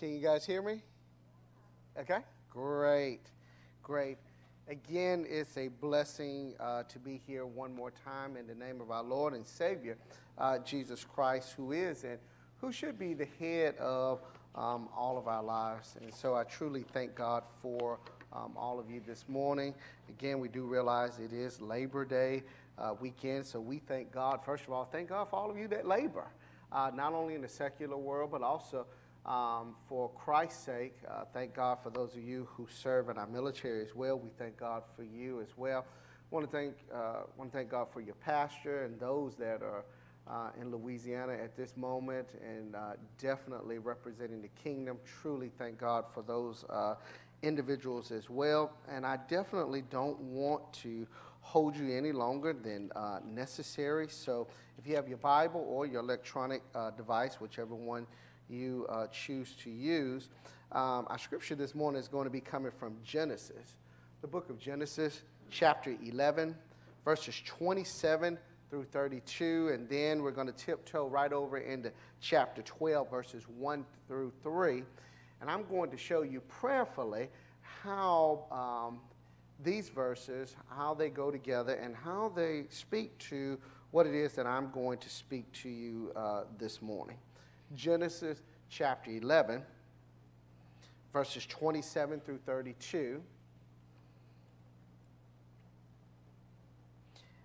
Can you guys hear me? Okay, great, great. Again, it's a blessing uh, to be here one more time in the name of our Lord and Savior, uh, Jesus Christ, who is and who should be the head of um, all of our lives. And so I truly thank God for um, all of you this morning. Again, we do realize it is Labor Day uh, weekend, so we thank God. First of all, thank God for all of you that labor, uh, not only in the secular world, but also um, for Christ's sake. Uh, thank God for those of you who serve in our military as well. We thank God for you as well. Want to thank uh, want to thank God for your pastor and those that are uh, in Louisiana at this moment, and uh, definitely representing the kingdom. Truly thank God for those uh, individuals as well. And I definitely don't want to hold you any longer than uh, necessary. So if you have your Bible or your electronic device, whichever one you uh, choose to use, um, our scripture this morning is going to be coming from Genesis, the book of Genesis, chapter 11, verses 27 through 32, and then we're going to tiptoe right over into chapter 12, verses 1 through 3. And I'm going to show you prayerfully how um, these verses, how they go together, and how they speak to what it is that I'm going to speak to you uh, this morning. Genesis chapter 11, verses 27 through 32.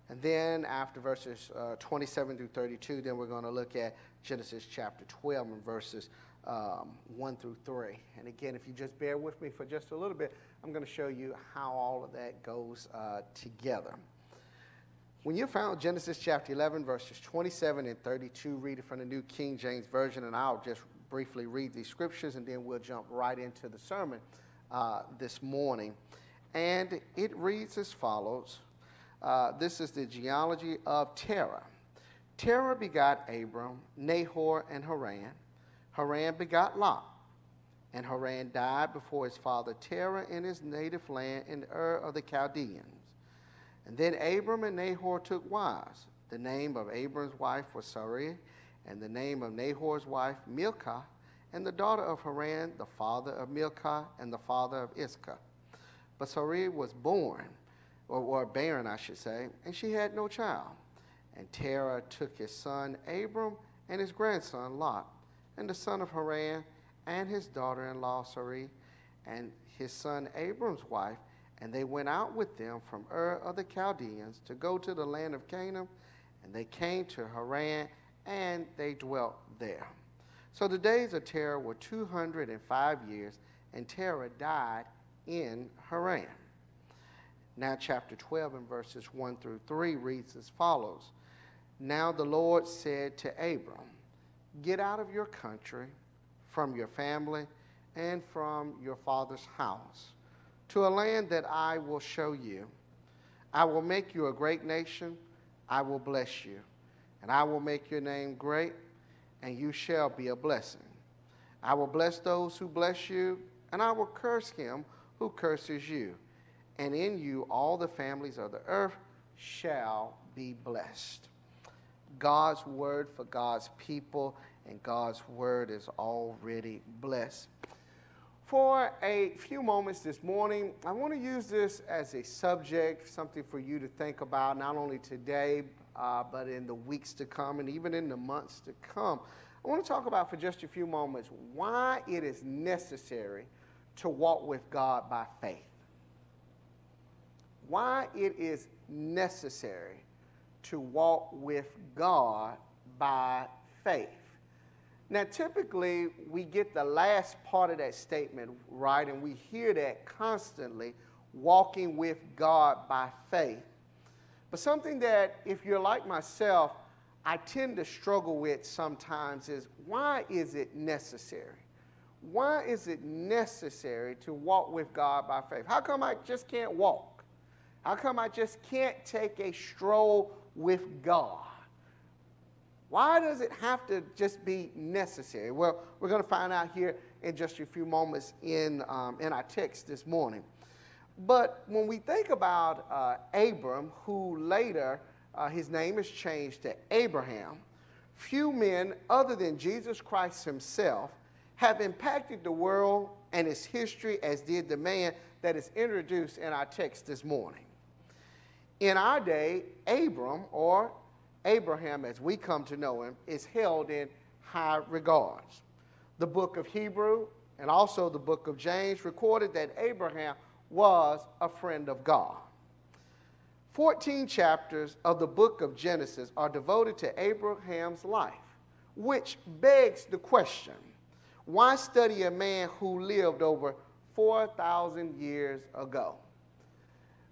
And then after verses uh, 27 through 32, then we're going to look at Genesis chapter 12 and verses um, 1 through 3. And again, if you just bear with me for just a little bit, I'm going to show you how all of that goes uh, together. When you found Genesis chapter 11, verses 27 and 32, read it from the New King James Version, and I'll just briefly read these scriptures and then we'll jump right into the sermon uh, this morning. And it reads as follows uh, This is the genealogy of Terah. Terah begot Abram, Nahor, and Haran. Haran begot Lot. And Haran died before his father Terah in his native land in Ur of the Chaldeans. And then Abram and Nahor took wives. The name of Abram's wife was Sarai, and the name of Nahor's wife Milcah, and the daughter of Haran, the father of Milcah, and the father of Iscah. But Sarai was born, or, or barren, I should say, and she had no child. And Terah took his son Abram and his grandson Lot and the son of Haran, and his daughter in law Sarai, and his son Abram's wife, and they went out with them from Ur of the Chaldeans to go to the land of Canaan, and they came to Haran, and they dwelt there. So the days of Terah were 205 years, and Terah died in Haran. Now, chapter 12 and verses 1 through 3 reads as follows Now the Lord said to Abram, Get out of your country, from your family, and from your father's house, to a land that I will show you. I will make you a great nation. I will bless you, and I will make your name great, and you shall be a blessing. I will bless those who bless you, and I will curse him who curses you. And in you all the families of the earth shall be blessed. God's word for God's people, and God's word is already blessed. For a few moments this morning, I want to use this as a subject, something for you to think about, not only today, uh, but in the weeks to come and even in the months to come. I want to talk about for just a few moments why it is necessary to walk with God by faith. Why it is necessary to walk with God by faith. Now, typically, we get the last part of that statement right, and we hear that constantly walking with God by faith. But something that, if you're like myself, I tend to struggle with sometimes is why is it necessary? Why is it necessary to walk with God by faith? How come I just can't walk? How come I just can't take a stroll with God? Why does it have to just be necessary? Well, we're going to find out here in just a few moments in, um, in our text this morning. But when we think about uh, Abram, who later uh, his name is changed to Abraham, few men other than Jesus Christ himself have impacted the world and its history as did the man that is introduced in our text this morning. In our day, Abram, or Abraham as we come to know him, is held in high regards. The book of Hebrew and also the book of James recorded that Abraham was a friend of God. 14 chapters of the book of Genesis are devoted to Abraham's life, which begs the question why study a man who lived over 4,000 years ago?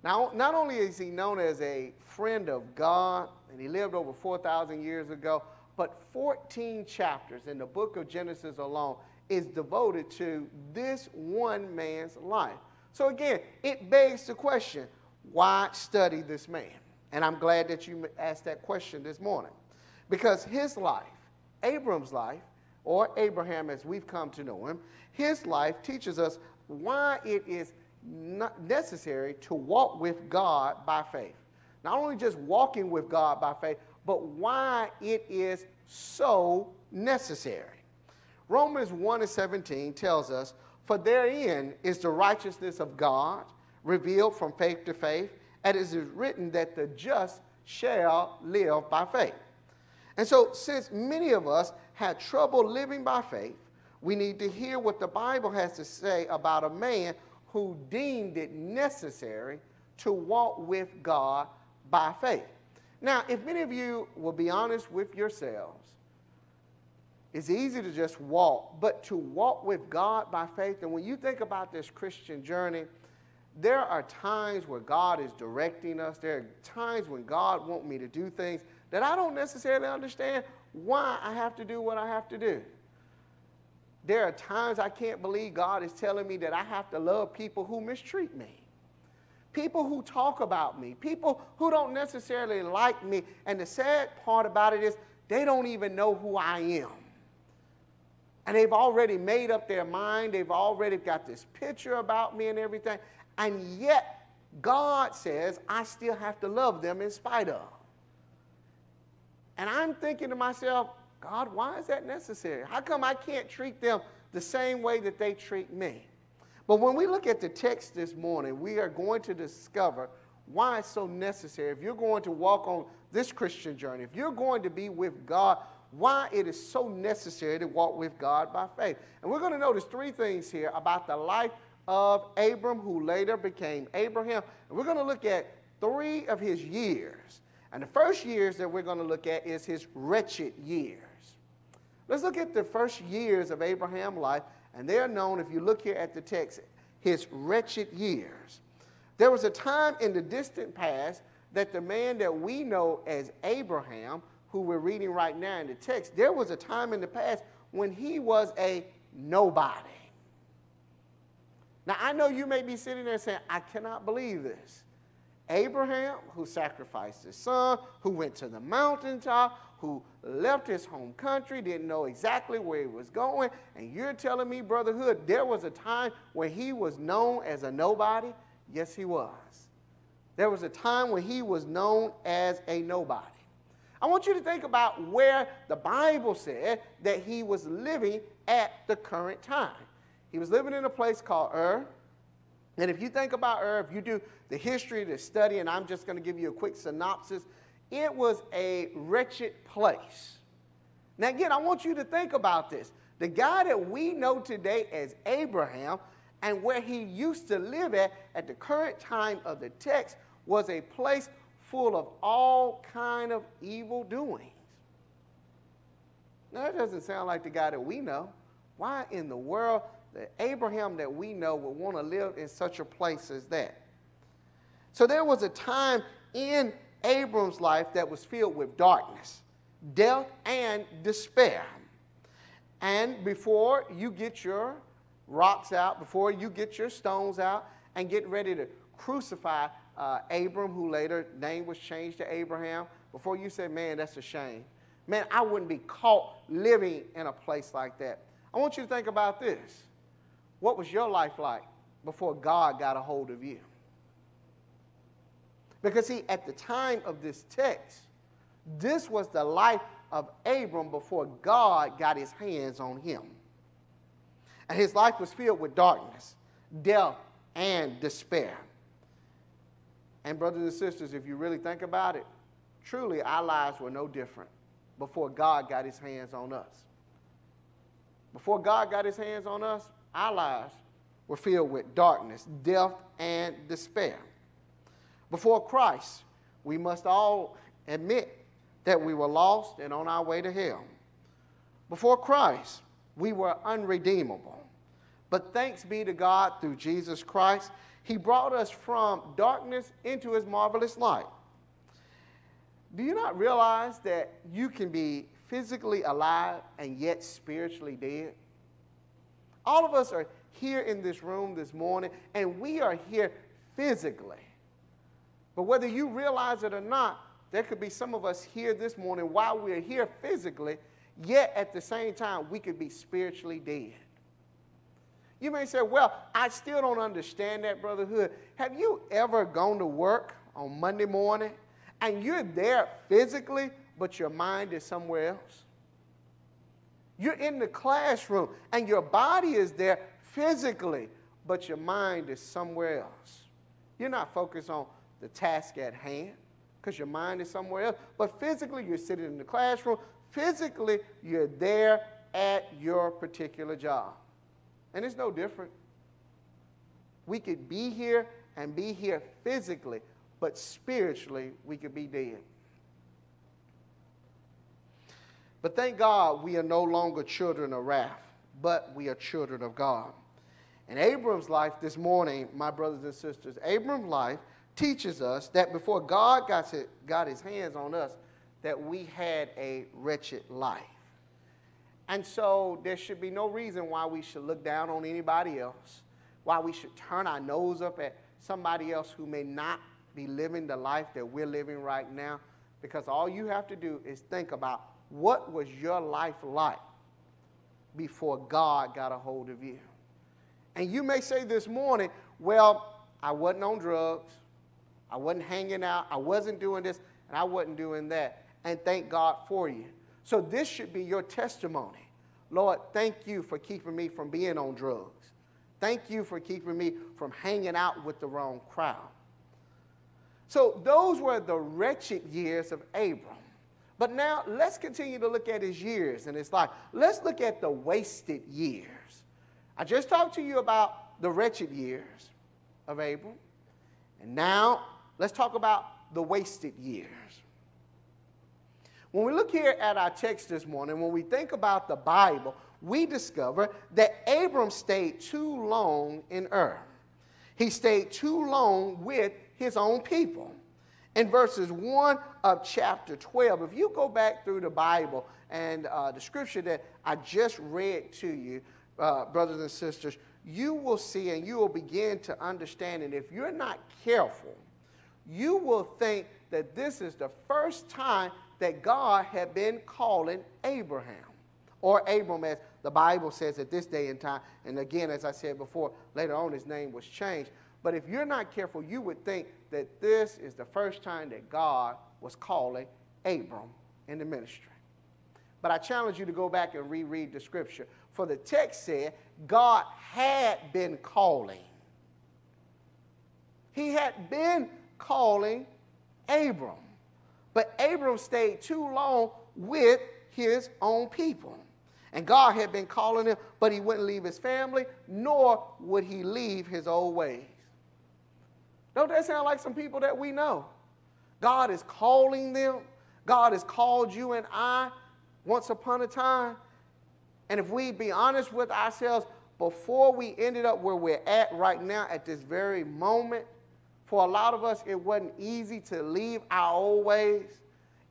Now, not only is he known as a friend of God, and he lived over 4,000 years ago, but 14 chapters in the book of Genesis alone is devoted to this one man's life. So, again, it begs the question why study this man? And I'm glad that you asked that question this morning. Because his life, Abram's life, or Abraham as we've come to know him, his life teaches us why it is necessary to walk with God by faith. Not only just walking with God by faith, but why it is so necessary. Romans 1 and 17 tells us, For therein is the righteousness of God revealed from faith to faith, and it is written that the just shall live by faith. And so, since many of us had trouble living by faith, we need to hear what the Bible has to say about a man who deemed it necessary to walk with God by faith. Now, if many of you will be honest with yourselves, it's easy to just walk, but to walk with God by faith, and when you think about this Christian journey, there are times where God is directing us. There are times when God wants me to do things that I don't necessarily understand why I have to do what I have to do. There are times I can't believe God is telling me that I have to love people who mistreat me, people who talk about me, people who don't necessarily like me. And the sad part about it is they don't even know who I am. And they've already made up their mind, they've already got this picture about me and everything. And yet, God says I still have to love them in spite of. And I'm thinking to myself, God, why is that necessary? How come I can't treat them the same way that they treat me? But when we look at the text this morning, we are going to discover why it's so necessary. If you're going to walk on this Christian journey, if you're going to be with God, why it is so necessary to walk with God by faith. And we're going to notice three things here about the life of Abram, who later became Abraham. And we're going to look at three of his years. And the first years that we're going to look at is his wretched years. Let's look at the first years of Abraham's life, and they are known, if you look here at the text, his wretched years. There was a time in the distant past that the man that we know as Abraham, who we're reading right now in the text, there was a time in the past when he was a nobody. Now, I know you may be sitting there saying, I cannot believe this. Abraham, who sacrificed his son, who went to the mountaintop, who left his home country, didn't know exactly where he was going, and you're telling me, Brother Hood, there was a time when he was known as a nobody? Yes, he was. There was a time when he was known as a nobody. I want you to think about where the Bible said that he was living at the current time. He was living in a place called Ur. And if you think about Ur, if you do the history, the study, and I'm just going to give you a quick synopsis, it was a wretched place. Now, again, I want you to think about this. The guy that we know today as Abraham and where he used to live at at the current time of the text was a place full of all kind of evil doings. Now, that doesn't sound like the guy that we know. Why in the world the Abraham that we know would want to live in such a place as that. So there was a time in Abram's life that was filled with darkness, death, and despair. And before you get your rocks out, before you get your stones out and get ready to crucify uh, Abram, who later name was changed to Abraham, before you say, man, that's a shame. Man, I wouldn't be caught living in a place like that. I want you to think about this. What was your life like before God got a hold of you? Because, see, at the time of this text, this was the life of Abram before God got his hands on him. And his life was filled with darkness, death, and despair. And, brothers and sisters, if you really think about it, truly our lives were no different before God got his hands on us. Before God got his hands on us, our lives were filled with darkness, death, and despair. Before Christ, we must all admit that we were lost and on our way to hell. Before Christ, we were unredeemable. But thanks be to God through Jesus Christ, He brought us from darkness into His marvelous light. Do you not realize that you can be physically alive and yet spiritually dead? All of us are here in this room this morning, and we are here physically. But whether you realize it or not, there could be some of us here this morning while we're here physically, yet at the same time, we could be spiritually dead. You may say, Well, I still don't understand that, Brother Hood. Have you ever gone to work on Monday morning and you're there physically, but your mind is somewhere else? You're in the classroom and your body is there physically, but your mind is somewhere else. You're not focused on the task at hand because your mind is somewhere else. But physically, you're sitting in the classroom. Physically, you're there at your particular job. And it's no different. We could be here and be here physically, but spiritually, we could be dead. But thank God we are no longer children of wrath, but we are children of God. In Abram's life this morning, my brothers and sisters, Abram's life teaches us that before God got, to, got his hands on us, that we had a wretched life. And so there should be no reason why we should look down on anybody else, why we should turn our nose up at somebody else who may not be living the life that we're living right now. Because all you have to do is think about what was your life like before God got a hold of you. And you may say this morning, well, I wasn't on drugs. I wasn't hanging out. I wasn't doing this, and I wasn't doing that. And thank God for you. So this should be your testimony. Lord, thank you for keeping me from being on drugs. Thank you for keeping me from hanging out with the wrong crowd. So those were the wretched years of Abram. But now let's continue to look at his years and his life. Let's look at the wasted years. I just talked to you about the wretched years of Abram. And now let's talk about the wasted years. When we look here at our text this morning, when we think about the Bible, we discover that Abram stayed too long in Ur. He stayed too long with his own people. In verses 1 of chapter 12, if you go back through the Bible and uh, the scripture that I just read to you, uh, brothers and sisters, you will see and you will begin to understand. And if you're not careful, you will think that this is the first time that God had been calling Abraham or Abram, as the Bible says at this day and time. And again, as I said before, later on his name was changed. But if you're not careful, you would think that this is the first time that God was calling Abram in the ministry. But I challenge you to go back and reread the scripture. For the text said God had been calling. He had been calling Abram. But Abram stayed too long with his own people. And God had been calling him, but he wouldn't leave his family, nor would he leave his old ways. Don't that sound like some people that we know? God is calling them. God has called you and I once upon a time. And if we be honest with ourselves, before we ended up where we're at right now at this very moment, for a lot of us, it wasn't easy to leave our old ways.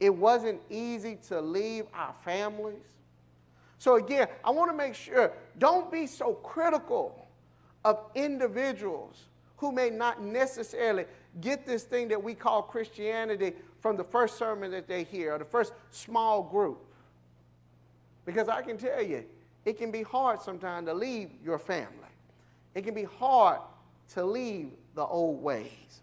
It wasn't easy to leave our families. So, again, I want to make sure don't be so critical of individuals who may not necessarily get this thing that we call Christianity from the first sermon that they hear or the first small group. Because I can tell you, it can be hard sometimes to leave your family. It can be hard to leave the old ways.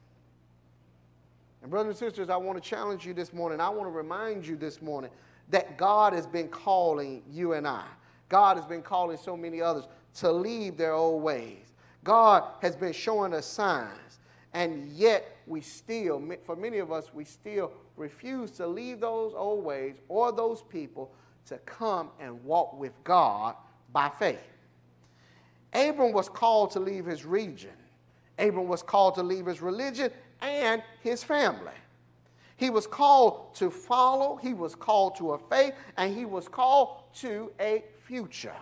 And, brothers and sisters, I want to challenge you this morning. I want to remind you this morning that God has been calling you and I. God has been calling so many others to leave their old ways. God has been showing us signs, and yet we still, for many of us, we still refuse to leave those old ways or those people to come and walk with God by faith. Abram was called to leave his region. Abram was called to leave his religion and his family. He was called to follow, he was called to a faith, and he was called to a future.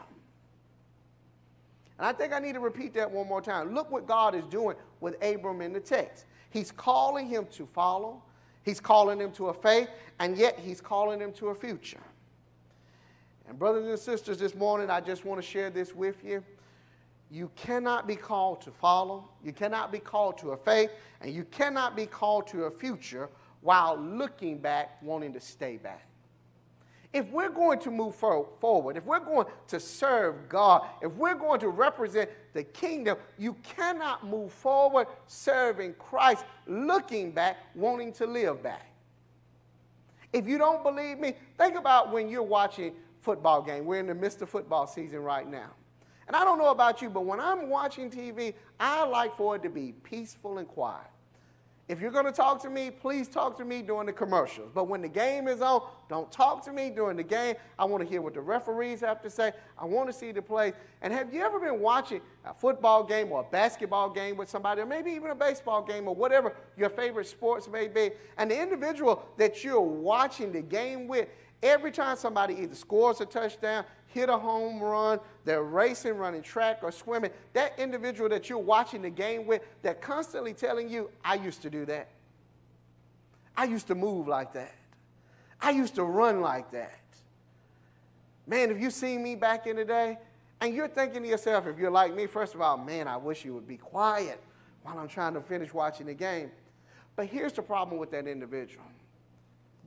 And I think I need to repeat that one more time. Look what God is doing with Abram in the text. He's calling him to follow, he's calling him to a faith, and yet he's calling him to a future. And, brothers and sisters, this morning I just want to share this with you. You cannot be called to follow, you cannot be called to a faith, and you cannot be called to a future while looking back, wanting to stay back. If we're going to move forward, if we're going to serve God, if we're going to represent the kingdom, you cannot move forward serving Christ, looking back, wanting to live back. If you don't believe me, think about when you're watching football game. We're in the midst of football season right now. And I don't know about you, but when I'm watching TV, I like for it to be peaceful and quiet. If you're going to talk to me, please talk to me during the commercials. But when the game is on, don't talk to me during the game. I want to hear what the referees have to say. I want to see the plays. And have you ever been watching a football game or a basketball game with somebody, or maybe even a baseball game or whatever your favorite sports may be, and the individual that you're watching the game with, every time somebody either scores a touchdown, hit a home run, they're racing, running track, or swimming, that individual that you're watching the game with, they're constantly telling you, I used to do that. I used to move like that. I used to run like that. Man, if you seen me back in the day, and you're thinking to yourself, if you're like me, first of all, man, I wish you would be quiet while I'm trying to finish watching the game. But here's the problem with that individual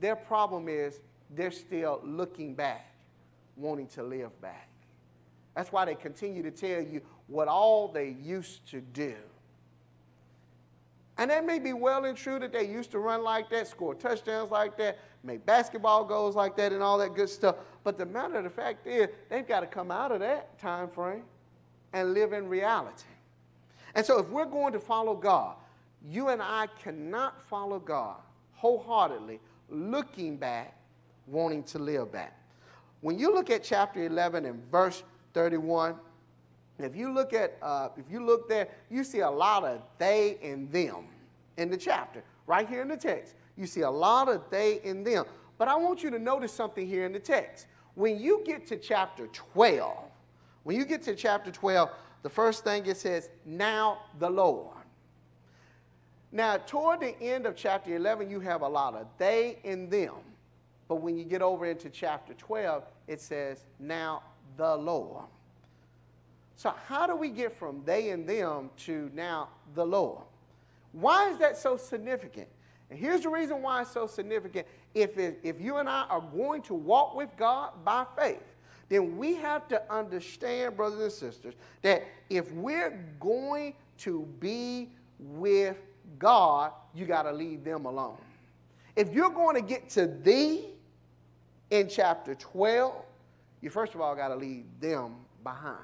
their problem is they're still looking back wanting to live back. That's why they continue to tell you what all they used to do. And that may be well and true that they used to run like that, score touchdowns like that, make basketball goals like that, and all that good stuff. But the matter of the fact is, they've got to come out of that time frame and live in reality. And so, if we're going to follow God, you and I cannot follow God wholeheartedly, looking back, wanting to live back. When you look at chapter 11 and verse 31, if you look at, uh, if you look there, you see a lot of they and them in the chapter. Right here in the text, you see a lot of they and them. But I want you to notice something here in the text. When you get to chapter 12, when you get to chapter 12, the first thing it says, now the Lord. Now, toward the end of chapter 11, you have a lot of they and them. But when you get over into chapter 12, it says, Now the Lord. So, how do we get from they and them to now the Lord? Why is that so significant? And here's the reason why it's so significant. If, it, if you and I are going to walk with God by faith, then we have to understand, brothers and sisters, that if we're going to be with God, you got to leave them alone. If you're going to get to thee, in chapter 12, you first of all got to leave them behind.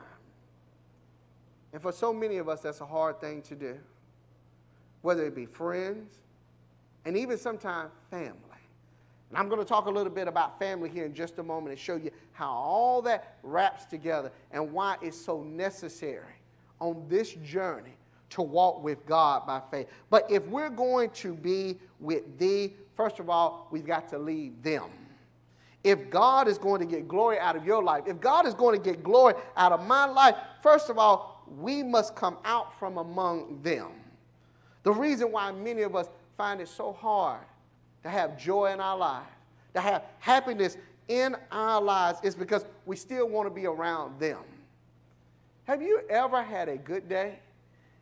And for so many of us, that's a hard thing to do, whether it be friends and even sometimes family. And I'm going to talk a little bit about family here in just a moment and show you how all that wraps together and why it's so necessary on this journey to walk with God by faith. But if we're going to be with thee, first of all, we've got to leave them if God is going to get glory out of your life, if God is going to get glory out of my life, first of all, we must come out from among them. The reason why many of us find it so hard to have joy in our lives, to have happiness in our lives, is because we still want to be around them. Have you ever had a good day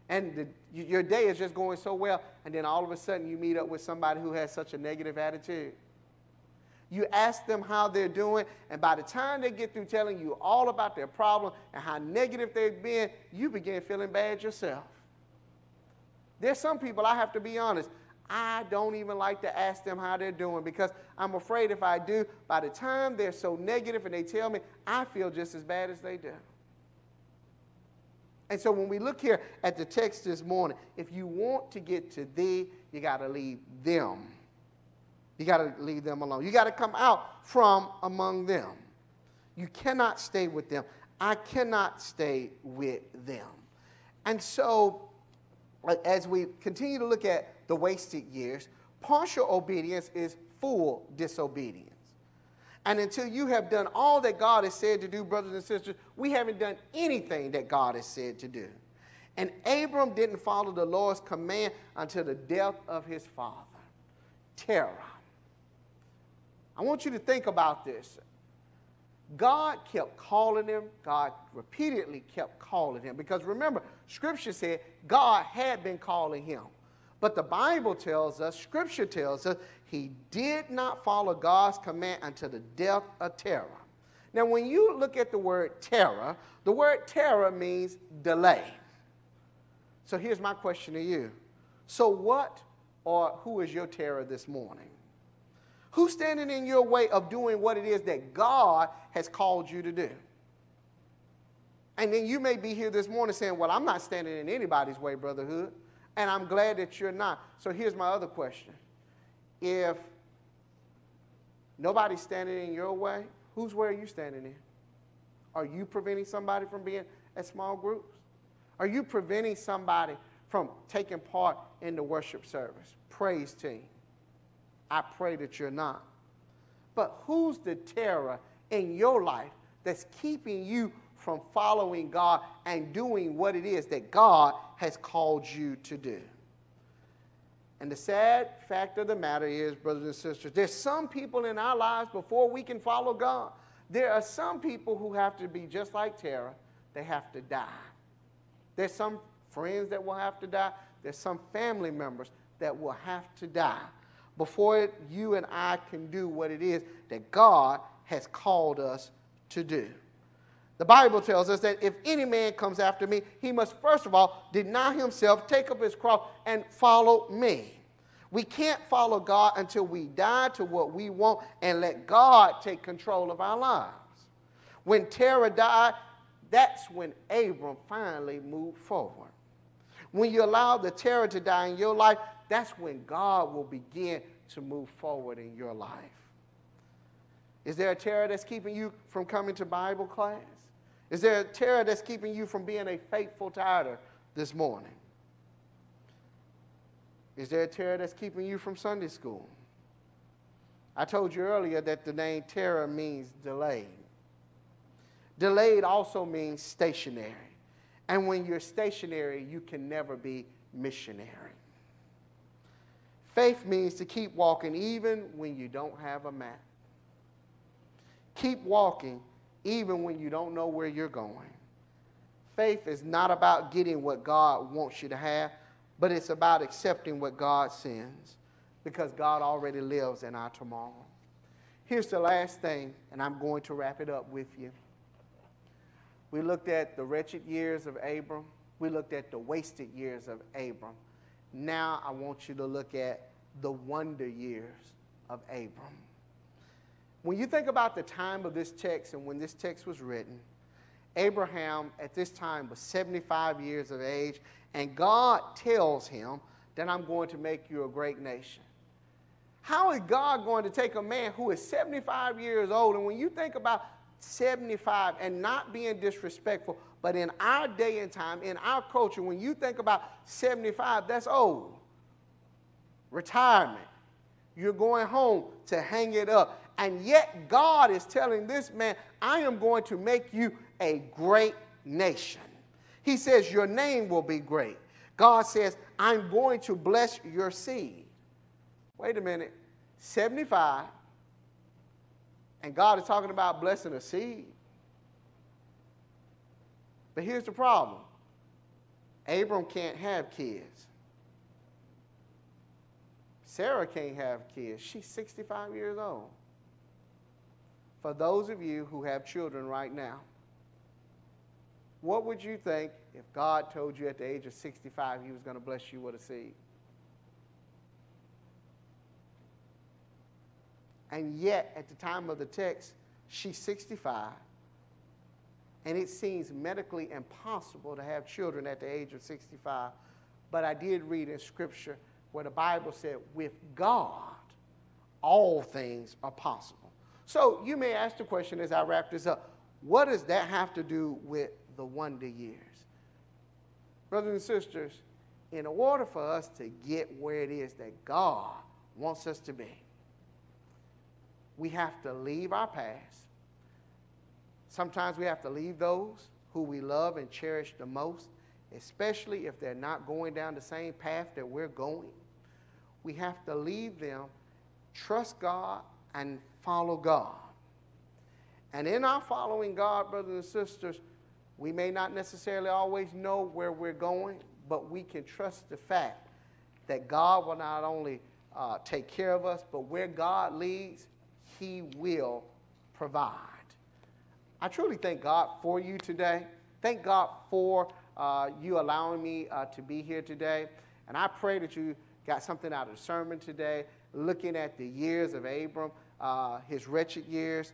and the, your day is just going so well, and then all of a sudden you meet up with somebody who has such a negative attitude? You ask them how they're doing, and by the time they get through telling you all about their problem and how negative they've been, you begin feeling bad yourself. There's some people, I have to be honest, I don't even like to ask them how they're doing because I'm afraid if I do, by the time they're so negative and they tell me, I feel just as bad as they do. And so when we look here at the text this morning, if you want to get to thee, you got to leave them. You got to leave them alone. You got to come out from among them. You cannot stay with them. I cannot stay with them. And so, as we continue to look at the wasted years, partial obedience is full disobedience. And until you have done all that God has said to do, brothers and sisters, we haven't done anything that God has said to do. And Abram didn't follow the Lord's command until the death of his father, Terah. I want you to think about this. God kept calling him. God repeatedly kept calling him. Because remember, Scripture said God had been calling him. But the Bible tells us, Scripture tells us, he did not follow God's command until the death of Terah. Now, when you look at the word Terah, the word Terah means delay. So here's my question to you. So, what or who is your terror this morning? Who's standing in your way of doing what it is that God has called you to do? And then you may be here this morning saying, Well, I'm not standing in anybody's way, Brother Hood. And I'm glad that you're not. So here's my other question. If nobody's standing in your way, whose way are you standing in? Are you preventing somebody from being at small groups? Are you preventing somebody from taking part in the worship service, praise team? I pray that you're not. But who's the terror in your life that's keeping you from following God and doing what it is that God has called you to do. And the sad fact of the matter is, brothers and sisters, there's some people in our lives before we can follow God. There are some people who have to be just like Terah, they have to die. There's some friends that will have to die, there's some family members that will have to die before you and I can do what it is that God has called us to do. The Bible tells us that if any man comes after me, he must first of all deny himself, take up his cross, and follow me. We can't follow God until we die to what we want and let God take control of our lives. When Terah died, that's when Abram finally moved forward. When you allow the terror to die in your life, that's when God will begin to move forward in your life. Is there a terror that's keeping you from coming to Bible class? Is there a terror that's keeping you from being a faithful tither this morning? Is there a Terah that's keeping you from Sunday school? I told you earlier that the name terror means delayed. Delayed also means stationary. And when you're stationary, you can never be missionary. Faith means to keep walking even when you don't have a map. Keep walking even when you don't know where you're going. Faith is not about getting what God wants you to have, but it's about accepting what God sends because God already lives in our tomorrow. Here's the last thing, and I'm going to wrap it up with you. We looked at the wretched years of Abram. We looked at the wasted years of Abram. Now I want you to look at the wonder years of Abram. When you think about the time of this text and when this text was written, Abraham at this time was 75 years of age, and God tells him that I'm going to make you a great nation. How is God going to take a man who is 75 years old? And when you think about 75 and not being disrespectful, but in our day and time, in our culture, when you think about 75, that's old. Retirement. You're going home to hang it up. And yet, God is telling this man, I am going to make you a great nation. He says, Your name will be great. God says, I'm going to bless your seed. Wait a minute, 75, and God is talking about blessing a seed. But here's the problem Abram can't have kids. Sarah can't have kids. She's 65 years old for those of you who have children right now, what would you think if God told you at the age of 65 he was going to bless you with a seed? And yet, at the time of the text, she's 65 and it seems medically impossible to have children at the age of 65. But I did read in Scripture where the Bible said, with God, all things are possible. So you may ask the question as I wrap this up what does that have to do with the wonder years? Brothers and sisters, in order for us to get where it is that God wants us to be, we have to leave our past. Sometimes we have to leave those who we love and cherish the most, especially if they're not going down the same path that we're going. We have to leave them, trust God, and follow God. And in our following God, brothers and sisters, we may not necessarily always know where we're going, but we can trust the fact that God will not only uh, take care of us, but where God leads, He will provide. I truly thank God for you today. Thank God for uh, you allowing me uh, to be here today. And I pray that you got something out of the sermon today, looking at the years of Abram, uh, his wretched years,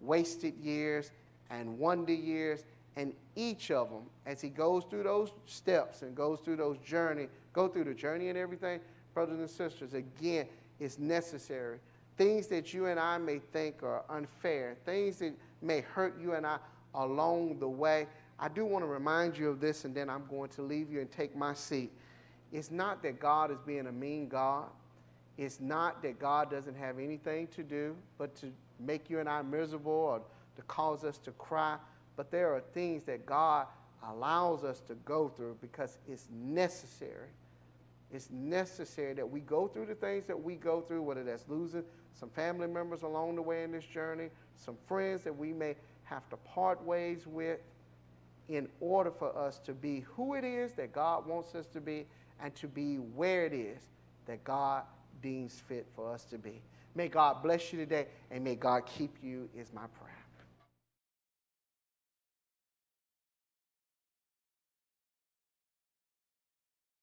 wasted years, and wonder years, and each of them, as he goes through those steps and goes through those journey, go through the journey and everything, brothers and sisters, again, it's necessary. Things that you and I may think are unfair, things that may hurt you and I along the way. I do want to remind you of this, and then I'm going to leave you and take my seat. It's not that God is being a mean God. It's not that God doesn't have anything to do but to make you and I miserable or to cause us to cry. But there are things that God allows us to go through because it's necessary. It's necessary that we go through the things that we go through, whether that's losing some family members along the way in this journey, some friends that we may have to part ways with, in order for us to be who it is that God wants us to be and to be where it is that God deems fit for us to be. May God bless you today and may God keep you, is my prayer.